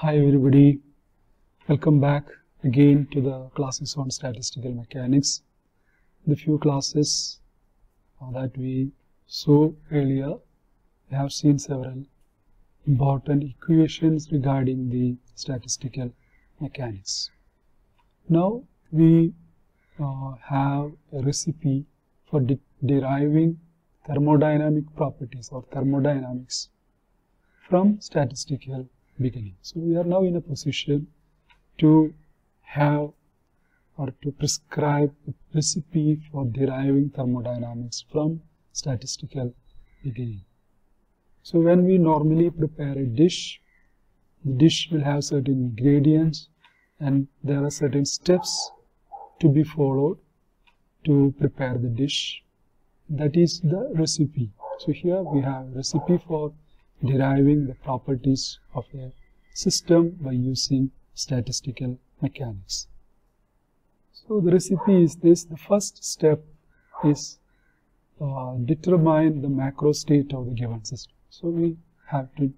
Hi everybody, welcome back again to the classes on statistical mechanics. The few classes uh, that we saw earlier, we have seen several important equations regarding the statistical mechanics. Now we uh, have a recipe for de deriving thermodynamic properties or thermodynamics from statistical beginning. So we are now in a position to have or to prescribe a recipe for deriving thermodynamics from statistical beginning. So when we normally prepare a dish, the dish will have certain ingredients and there are certain steps to be followed to prepare the dish. That is the recipe. So here we have recipe for deriving the properties of a system by using statistical mechanics. So the recipe is this. The first step is uh, determine the macro state of the given system. So we have to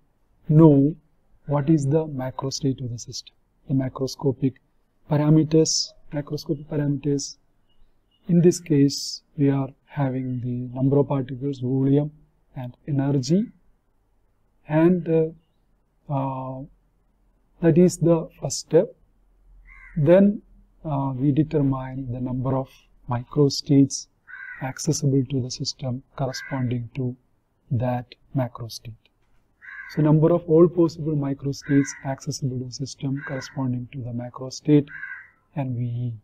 know what is the macro state of the system, the macroscopic parameters, macroscopic parameters. In this case, we are having the number of particles, volume and energy and uh, uh, that is the first step. Then uh, we determine the number of microstates accessible to the system corresponding to that macro state. So number of all possible microstates accessible to the system corresponding to the macro state and VE.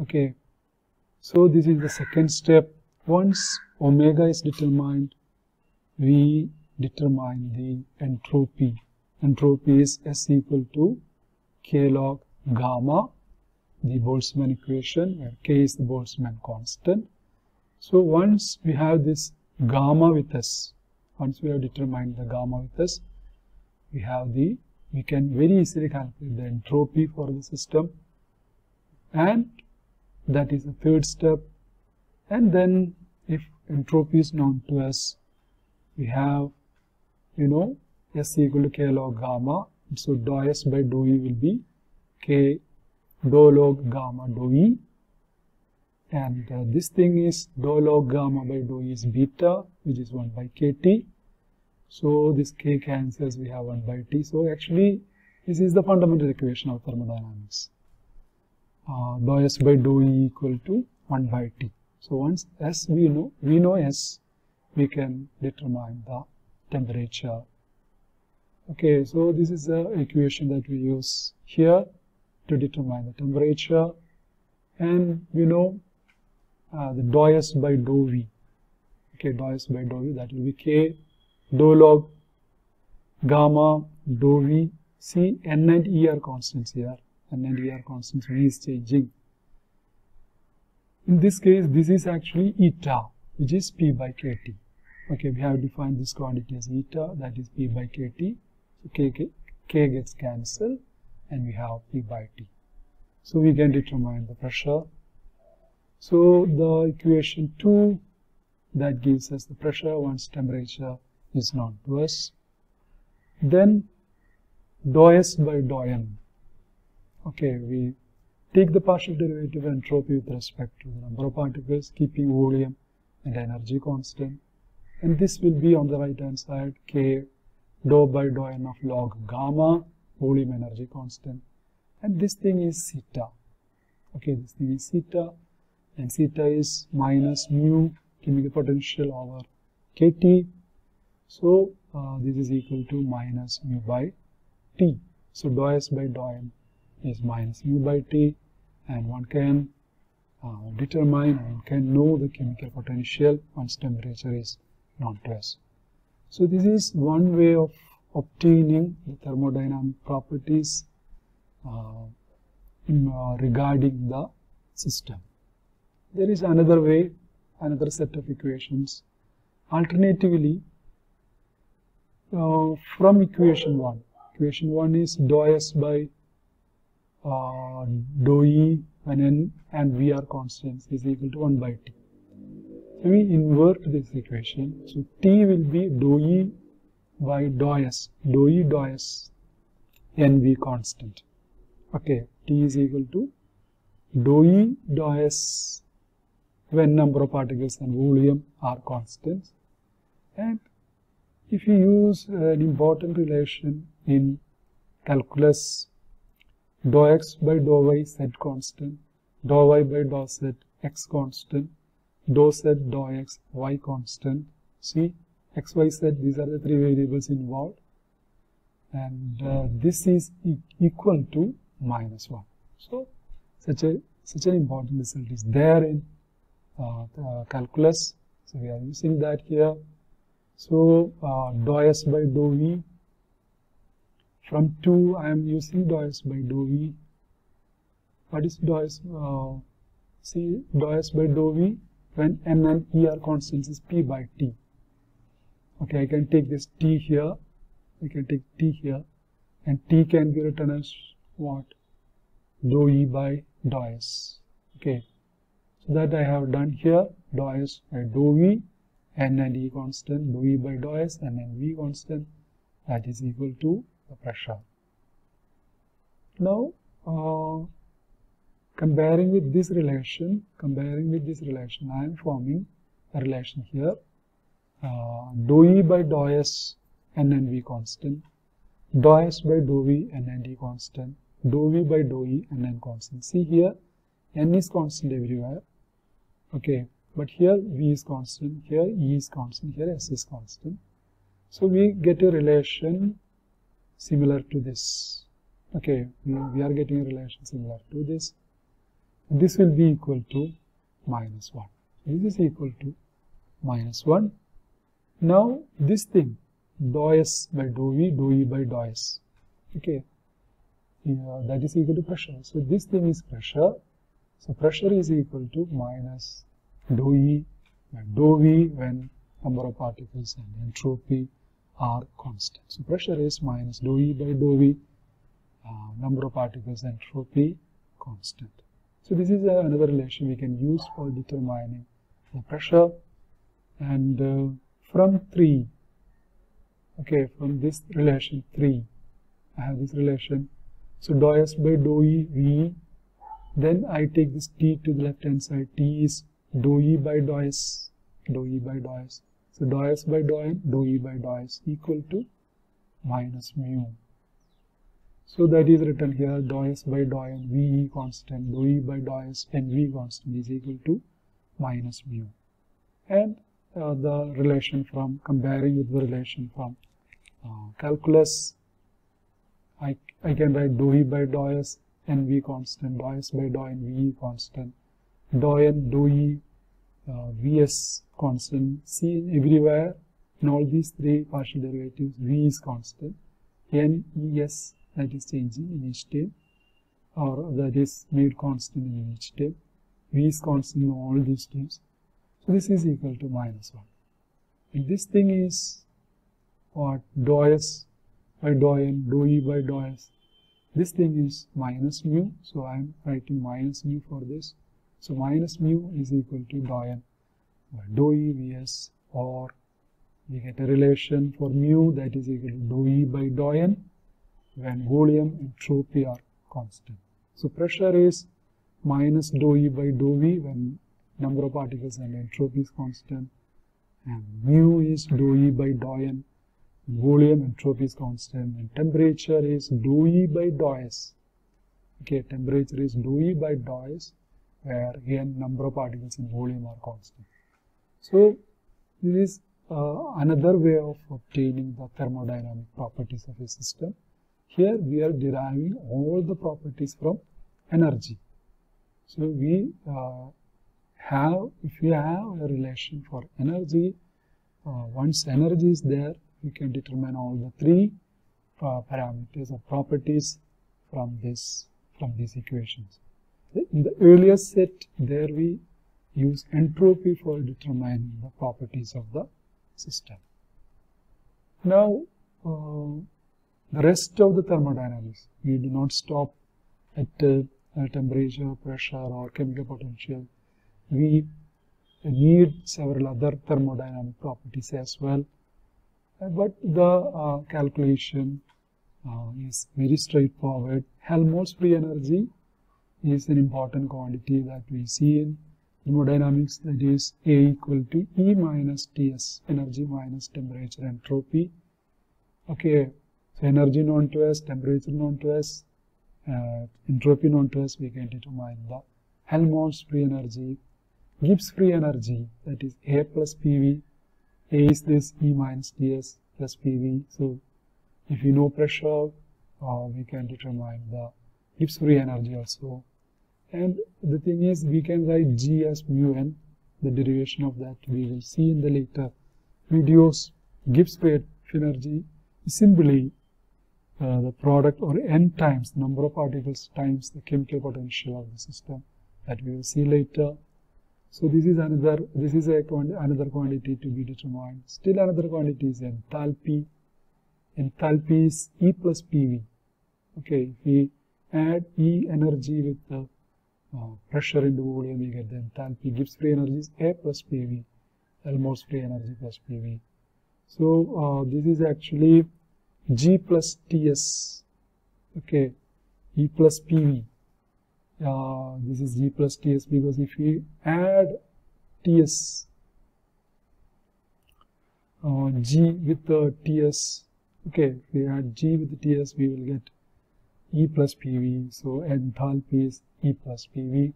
Okay, so this is the second step. Once omega is determined, we determine the entropy. Entropy is S equal to K log gamma, the Boltzmann equation where K is the Boltzmann constant. So once we have this gamma with us, once we have determined the gamma with us, we have the, we can very easily calculate the entropy for the system and that is the third step and then if entropy is known to us, we have you know S equal to K log gamma. So dou S by dou E will be K dou log gamma dou E. And uh, this thing is dou log gamma by dou E is beta, which is 1 by KT. So this K cancels, we have 1 by T. So actually, this is the fundamental equation of thermodynamics. Uh, dou S by dou E equal to 1 by T. So once S we know, we know S, we can determine the temperature. Okay, so this is the equation that we use here to determine the temperature and you know uh, the dou S by dou V. Okay, dou S by dou V that will be K dou log gamma dou V. See N and E are constants here. N and E are constants. V is changing. In this case, this is actually eta, which is P by KT. Okay, we have defined this quantity as eta, that is P by KT. So K, K, K gets cancelled and we have P by T. So we can determine the pressure. So the equation 2 that gives us the pressure once temperature is known to us. Then dou S by dou N. Okay, we take the partial derivative of entropy with respect to the number of particles, keeping volume and energy constant and this will be on the right hand side k dou by dou n of log gamma volume energy constant. And this thing is theta. Okay this thing is theta. And theta is minus mu chemical potential over kt. So uh, this is equal to minus mu by t. So dou s by dou n is minus mu by t. And one can uh, determine one can know the chemical potential once temperature is to us. So this is one way of obtaining the thermodynamic properties uh, in, uh, regarding the system. There is another way, another set of equations. Alternatively, uh, from equation 1, equation 1 is dou s by uh, dou e when n and v are constants is equal to 1 by t we invert this equation. So T will be dou E by dou S. Dou E dou S NV constant. Okay, T is equal to dou E dou S when number of particles and volume are constants. And if you use an important relation in calculus, dou x by dou y z constant, dou y by dou z x constant, dou z dou x y constant. See, x, y, z, these are the three variables involved. And uh, this is e equal to minus 1. So, such a such an important result is there in uh, calculus. So, we are using that here. So, uh, dou s by dou v from 2 I am using dou s by dou v. What is dou s? Uh, see dou s by dou v when n and e are constants is p by t. Okay, I can take this t here. I can take t here, and t can be written as what? Dou e by dou s. Okay, so that I have done here. Dou s by dou v, n and e constant. Dou e by dou s, n and v constant. That is equal to the pressure. Now, uh, comparing with this relation, comparing with this relation, I am forming a relation here. Uh, dou E by dou S n and V constant, dou S by dou V n and E constant, dou V by dou E n and constant. See here, n is constant everywhere. Okay, but here V is constant, here E is constant, here S is constant. So we get a relation similar to this. Okay, we, we are getting a relation similar to this. This will be equal to minus 1. This is equal to minus 1. Now this thing, dou S by dou V, dou E by dou S. Okay, yeah, that is equal to pressure. So this thing is pressure. So pressure is equal to minus dou E by dou V when number of particles and entropy are constant. So pressure is minus dou E by dou V, uh, number of particles entropy constant. So this is uh, another relation we can use for determining the pressure. And uh, from 3 okay from this relation 3 I have this relation. So dou s by dou e v then I take this t to the left hand side. T is dou e by dou s dou e by dou s. So dou s by dou n dou e by dou s equal to minus mu so that is written here dou s by dou n ve constant dou e by dou s and v constant is equal to minus mu. And uh, the relation from comparing with the relation from uh, calculus I, I can write dou e by dou s and v constant dou s by dou n ve constant dou n dou e uh, vs constant. See everywhere in all these three partial derivatives v is constant n e s that is changing in each step or that is made constant in each step v is constant in all these steps so this is equal to minus 1 and this thing is what? dou s by dou n dou e by dou s. This thing is minus mu. So I am writing minus mu for this. So minus mu is equal to dou n by dou e or we get a relation for mu that is equal to dou e by dou n when volume and entropy are constant. So pressure is minus dou E by dou V when number of particles and entropy is constant and mu is dou E by dou N volume entropy is constant and temperature is dou E by dou S. Okay, temperature is dou E by dou S where again number of particles and volume are constant. So this is uh, another way of obtaining the thermodynamic properties of a system. Here we are deriving all the properties from energy. So we uh, have, if we have a relation for energy, uh, once energy is there, we can determine all the three uh, parameters or properties from this from these equations. In the earlier set, there we use entropy for determining the properties of the system. Now, uh, the rest of the thermodynamics, we do not stop at uh, temperature, pressure or chemical potential. We need several other thermodynamic properties as well. Uh, but the uh, calculation uh, is very straightforward. Helmholtz free energy is an important quantity that we see in thermodynamics that is A equal to E minus Ts energy minus temperature entropy okay so energy known to us temperature known to us uh, entropy known to us we can determine the Helmholtz free energy Gibbs free energy that is A plus PV A is this E minus Ts plus PV so if you know pressure uh, we can determine the Gibbs free energy also. And the thing is we can write G as mu n the derivation of that we will see in the later videos. Gibbs free energy is simply uh, the product or n times number of particles times the chemical potential of the system that we will see later so this is another this is a another quantity to be determined still another quantity is enthalpy enthalpy is E plus PV okay if we add E energy with the uh, pressure into volume, we get the enthalpy. Gibbs free energy is A plus PV, Helmholtz free energy plus PV. So uh, this is actually G plus TS, okay, E plus PV. Uh, this is G plus TS because if we add TS, uh, G with the TS, okay, if we add G with the TS, we will get E plus PV. So enthalpy is E plus PV.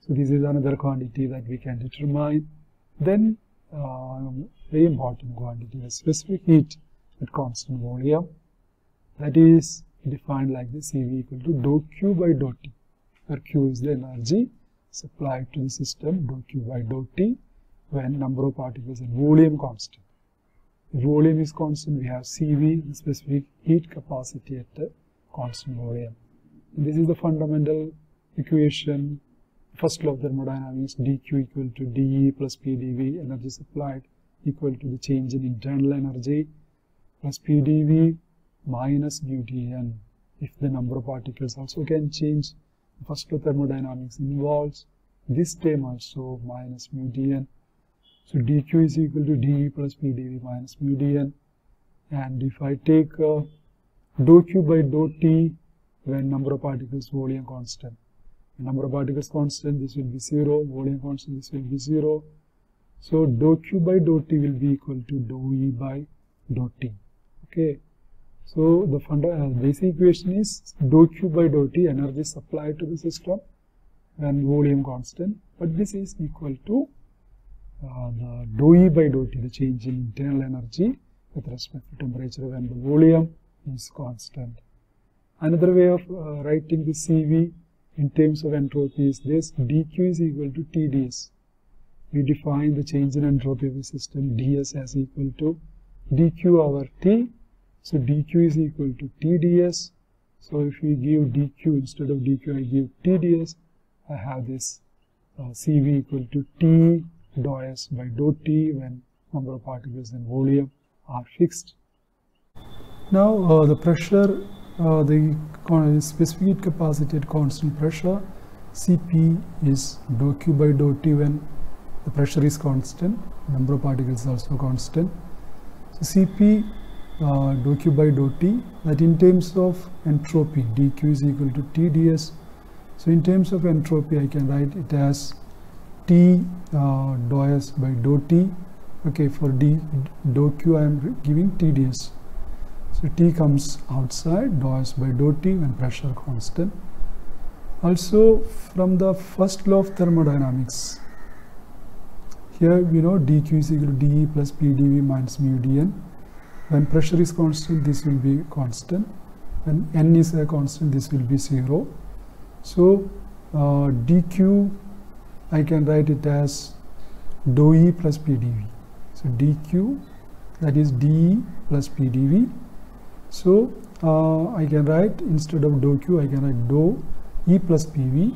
So this is another quantity that we can determine. Then um, very important quantity, the specific heat at constant volume. That is defined like this CV equal to dou Q by dou T, where Q is the energy supplied to the system, dou Q by dou T, when number of particles and volume constant. If volume is constant, we have CV, the specific heat capacity at the constant volume. And this is the fundamental equation, first law of thermodynamics, dq equal to dE plus PdV, energy supplied equal to the change in internal energy plus PdV minus mu dN. If the number of particles also can change, first law thermodynamics involves this term also minus mu dN. So dq is equal to dE plus PdV minus mu dN. And if I take uh, dou q by dou t when number of particles volume constant. When number of particles constant, this will be 0, volume constant, this will be 0. So dou q by dou t will be equal to dou e by dou t. Okay. So the uh, basic equation is dou q by dou t energy supplied to the system when volume constant, but this is equal to uh, the dou e by dou t, the change in internal energy with respect to temperature when the volume is constant. Another way of uh, writing the CV in terms of entropy is this dq is equal to TdS. We define the change in entropy of the system ds as equal to dq over t. So dq is equal to TdS. So if we give dq instead of dq I give TdS, I have this uh, CV equal to T dou S by dou T when number of particles and volume are fixed. Now uh, the pressure, uh, the specific heat capacity at constant pressure, Cp is dou Q by dou T when the pressure is constant, number of particles is also constant. So Cp uh, dou Q by dou T that in terms of entropy dQ is equal to TdS. So in terms of entropy I can write it as T uh, dou S by dou T. Okay, for d dou Q I am giving TdS. So T comes outside dou S by dou T when pressure constant. Also from the first law of thermodynamics, here we know dq is equal to dE plus PdV minus mu dN. When pressure is constant, this will be constant. When n is a constant, this will be 0. So uh, dq, I can write it as dou E plus PdV. So dq, that is dE plus PdV. So uh, I can write instead of dou q, I can write dou E plus PV.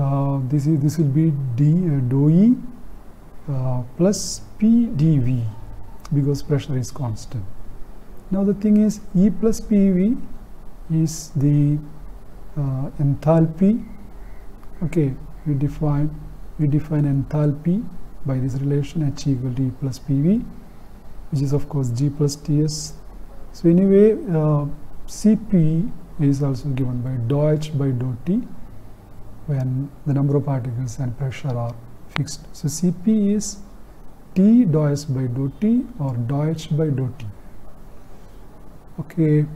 Uh, this is this will be d uh, dou E uh, plus PdV because pressure is constant. Now the thing is E plus PV is the uh, enthalpy. Okay, we define we define enthalpy by this relation H equal to E plus PV, which is of course G plus Ts So anyway, uh, Cp is also given by dou h by dou t when the number of particles and pressure are fixed. So Cp is T dou s by dou t or dou h by dou t. Okay.